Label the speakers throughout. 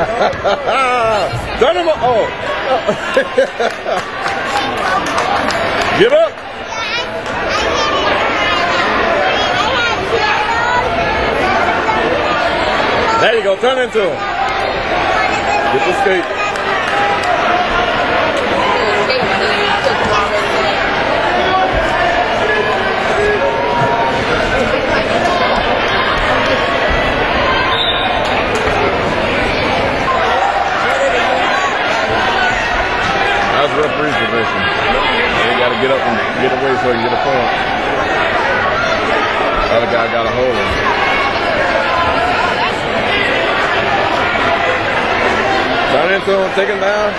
Speaker 1: Turn. Oh. Get up. There you go. Turn into him. Get the skate. Referee's position. They got to get up and get away so he can get a point. Other guy got a hold of him. Turn into him, take him down.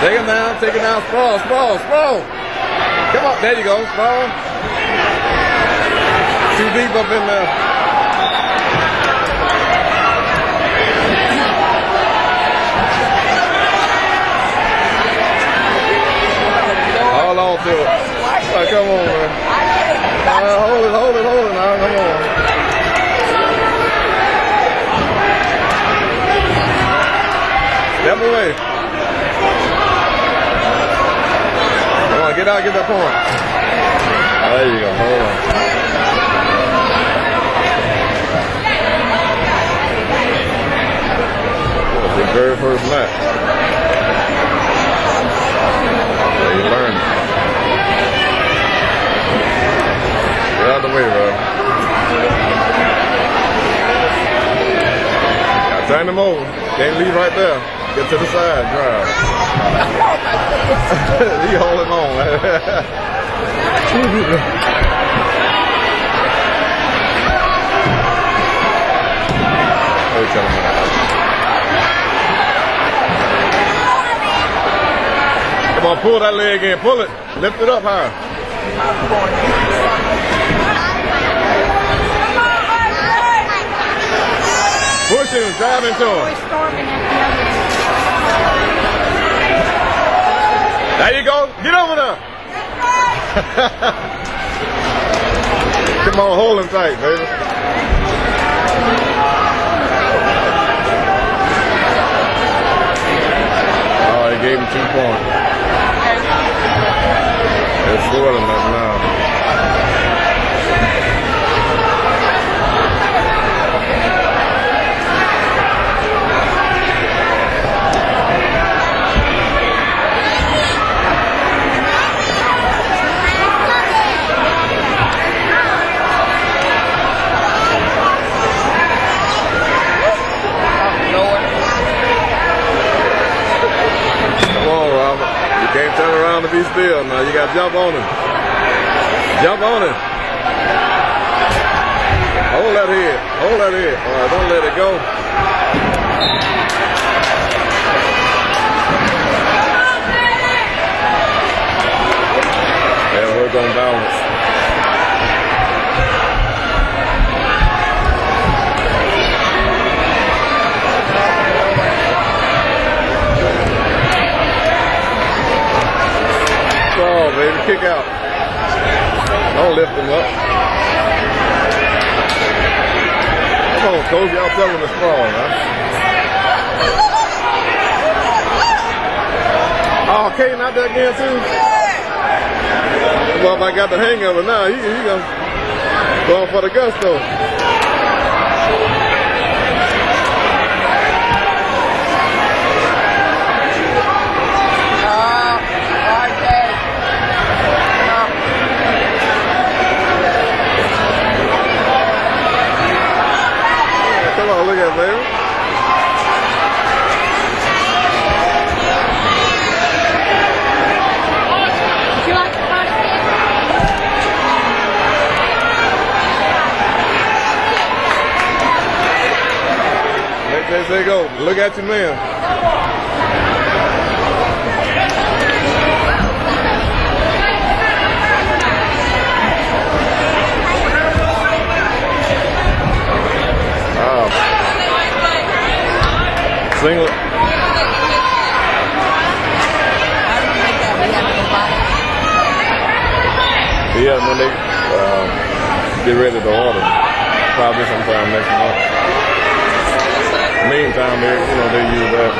Speaker 1: Take him down, take him down. Sprawl, sprawl, sprawl. Come on, there you go, sprawl. Too deep up in there. Hold on to it. Right, come on, man. Uh, hold it, hold it, hold it now. Come on. Step away. Come on, get out, get that point. There you go. Hold on. the very first match. So you learn. Get out the way, bro. Got turn them over. Can't leave right there. Get to the side, drive. he holding on. Come on, pull that leg in. Pull it. Lift it up high. Push him, drive into him. There you go. Get over there. Come on, hold him tight, baby. Oh, he gave him two points. It's four of them be still now. You got to jump on him. Jump on him. Hold that head. Hold that head. All right, don't let it go. Yeah, work on balance. Coach. Y'all tell him to sprawl, huh? Oh, Kane out there again, too? Well, I got the hang of it now, he, he gonna go for the gusto. look at baby. They go. Look at your man. Single. Yeah, when they um, get ready to order, probably sometime next month. Meantime, they, you know, they use that.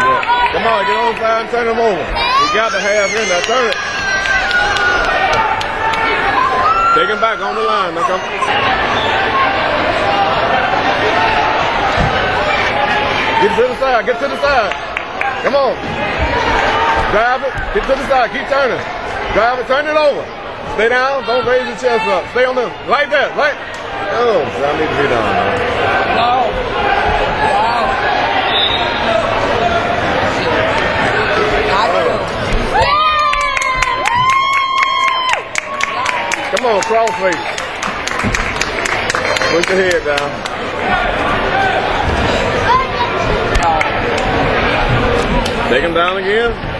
Speaker 1: Oh. Come on, get on and turn them over. We got the half in there. Turn it. Take him back on the line. Now come. Get to the side. Get to the side. Come on. Drive it. Get to the side. Keep turning. Drive it. Turn it over. Stay down. Don't raise your chest up. Stay on them. Like that. Like. Oh, I need to be down.
Speaker 2: Wow. Wow.
Speaker 1: Come on, cross face. Put your head down. Take him down again.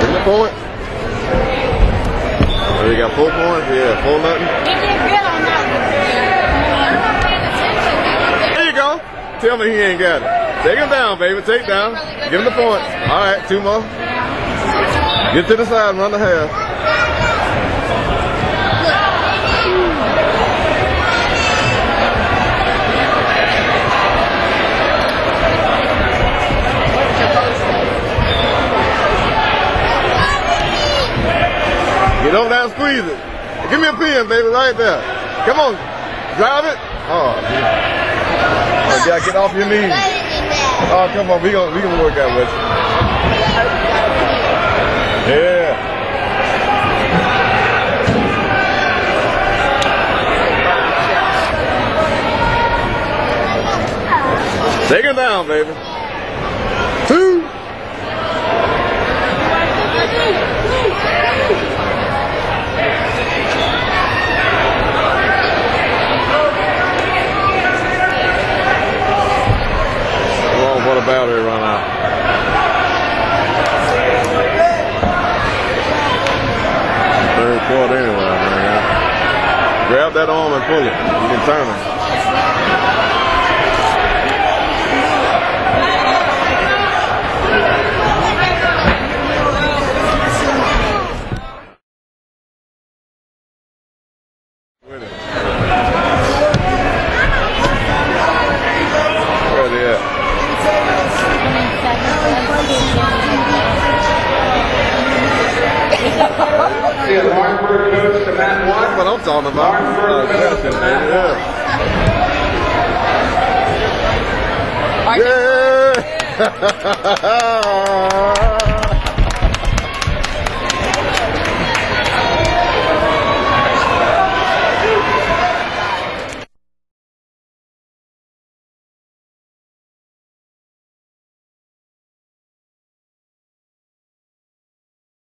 Speaker 1: Give him the point. Oh, you got four points? Yeah, four nothing.
Speaker 3: He did good on that one.
Speaker 1: There you go. Tell me he ain't got it. Take him down, baby. Take down. Give him the point. All right, two more. Get to the side and run the half. There and squeeze it. Give me a pin, baby, right there. Come on. Drive it. Oh, yeah. Yeah, get off your knees. Oh, come on. We gonna, we gonna work out with you. Yeah. Take him down, baby. Two. Well, what a battery run out. Third quarter anyway, man. Grab that arm and You can turn it. That's what I'm talking about. Justin, baby. Yeah. Yeah.